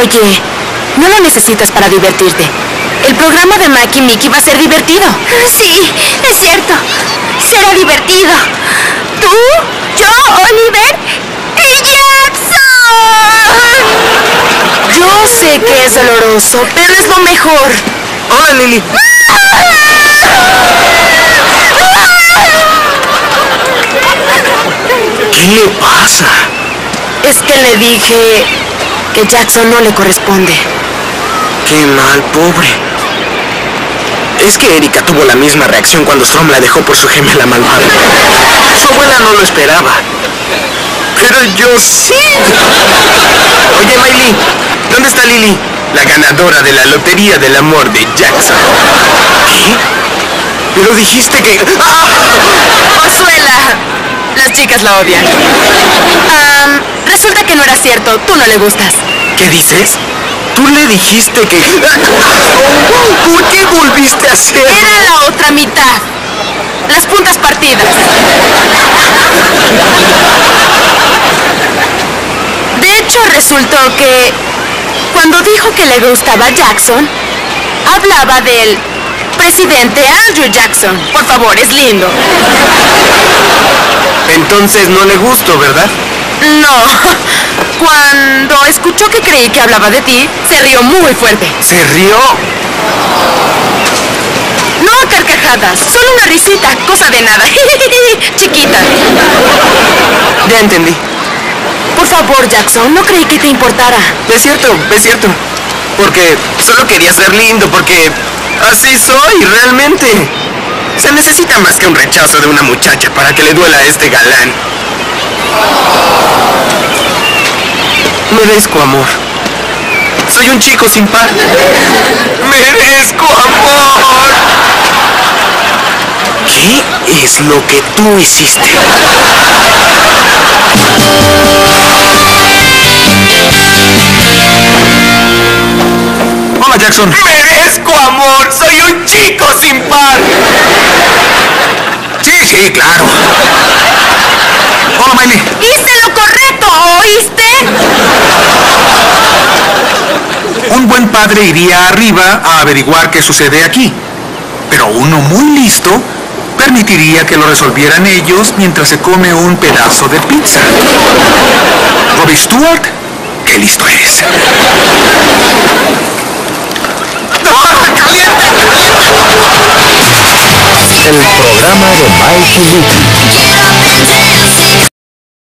Oye, no lo necesitas para divertirte. El programa de Maki Mickey va a ser divertido. Sí, es cierto. Será divertido. Tú, yo, Oliver y Jackson. Yo sé que es doloroso, pero es lo mejor. Hola, Lily. ¿Qué le pasa? Es que le dije que Jackson no le corresponde. Qué mal, pobre. Es que Erika tuvo la misma reacción cuando Strom la dejó por su gemela malvada. Su abuela no lo esperaba. Pero yo sí. Oye, Miley, ¿dónde está Lily? La ganadora de la lotería del amor de Jackson. ¿Qué? Pero dijiste que... ¡Ah! Las chicas la odian. Am, resulta que no era cierto. Tú no le gustas. ¿Qué dices? Tú le dijiste que... ¿Por qué volviste a hacer? Era la otra mitad. Las puntas partidas. De hecho, resultó que cuando dijo que le gustaba Jackson, hablaba del presidente Andrew Jackson. Por favor, es lindo. Entonces no le gusto, ¿verdad? No. Cuando escuchó que creí que hablaba de ti, se rió muy fuerte. ¿Se rió? No a carcajadas, solo una risita, cosa de nada. Chiquita. Ya entendí. Por favor, Jackson, no creí que te importara. Es cierto, es cierto. Porque solo quería ser lindo, porque así soy, realmente. Se necesita más que un rechazo de una muchacha para que le duela a este galán. Merezco amor. Soy un chico sin par. Merezco amor. ¿Qué es lo que tú hiciste? Hola, Jackson. Merezco amor. Soy un chico sin par. Sí, sí, claro. Hice lo correcto, ¿oíste? Un buen padre iría arriba a averiguar qué sucede aquí, pero uno muy listo permitiría que lo resolvieran ellos mientras se come un pedazo de pizza. Robbie Stewart, qué listo eres. El programa de Mike Mickey.